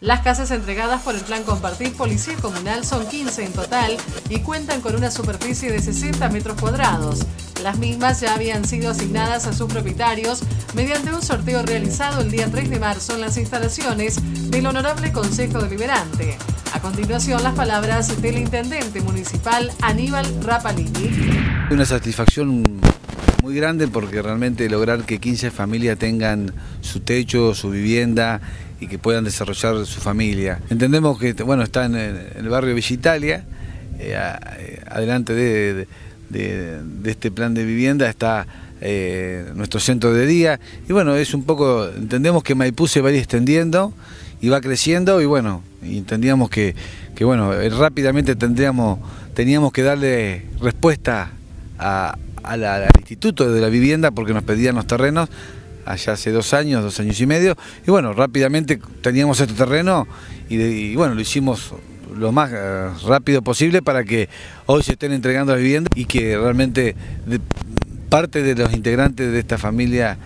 Las casas entregadas por el Plan Compartir Policía Comunal son 15 en total y cuentan con una superficie de 60 metros cuadrados. Las mismas ya habían sido asignadas a sus propietarios mediante un sorteo realizado el día 3 de marzo en las instalaciones del Honorable Consejo Deliberante. A continuación, las palabras del Intendente Municipal Aníbal Rapalini. Una satisfacción muy grande porque realmente lograr que 15 familias tengan su techo, su vivienda y que puedan desarrollar su familia. Entendemos que bueno, está en el barrio Villa eh, adelante de, este plan de vivienda está eh, nuestro centro de día y bueno, es un poco, entendemos que Maipú se va a ir extendiendo y va creciendo y bueno, entendíamos que, que bueno, eh, rápidamente tendríamos, teníamos que darle respuesta a, al Instituto de la Vivienda porque nos pedían los terrenos allá hace dos años, dos años y medio, y bueno, rápidamente teníamos este terreno y, bueno, lo hicimos lo más eh, rápido posible para que hoy se estén entregando las viviendas y que realmente parte de los integrantes de esta familia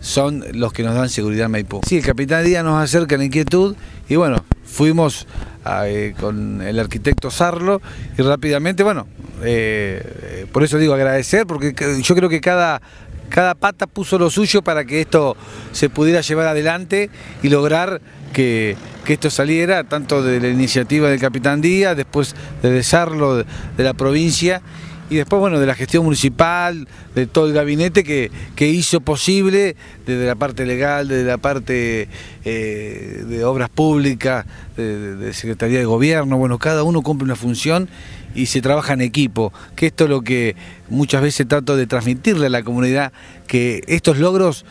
son los que nos dan seguridad en Maipú. Sí, el capitán Díaz nos acerca la inquietud y bueno, fuimos eh, con el arquitecto Sarlo y rápidamente, bueno, eh, por eso digo agradecer, porque yo creo que cada, cada pata puso lo suyo para que esto se pudiera llevar adelante y lograr que, esto saliera, tanto de la iniciativa del Capitán Díaz, después de Desarlo, de, de la provincia y después, bueno, de la gestión municipal, de todo el gabinete que, hizo posible, desde la parte legal, desde la parte eh, de obras públicas, de, Secretaría de Gobierno, bueno, cada uno cumple una función y se trabaja en equipo, que esto es lo que muchas veces trato de transmitirle a la comunidad, que estos logros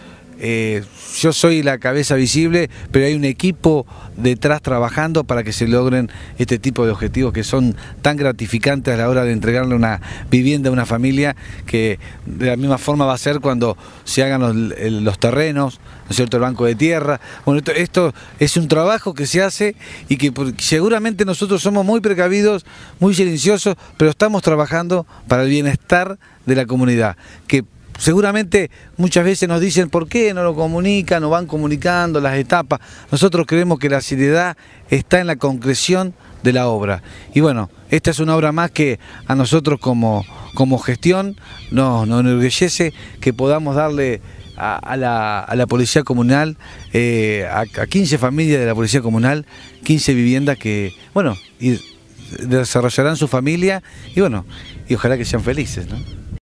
eh, yo soy la cabeza visible, pero hay un equipo detrás trabajando para que se logren este tipo de objetivos que son tan gratificantes a la hora de entregarle una vivienda a una familia que de la misma forma va a ser cuando se hagan los, terrenos, ¿no es cierto?, el banco de tierra. Bueno, esto, es un trabajo que se hace y que seguramente nosotros somos muy precavidos, muy silenciosos, pero estamos trabajando para el bienestar de la comunidad, que seguramente muchas veces nos dicen por qué no lo comunican o van comunicando las etapas. Nosotros creemos que la seriedad está en la concreción de la obra. Y bueno, esta es una obra más que a nosotros como, como gestión nos, enorgullece que podamos darle a, la, Policía Comunal, eh, a, 15 familias de la Policía Comunal, 15 viviendas que, bueno, desarrollarán su familia y bueno, y ojalá que sean felices. ¿no?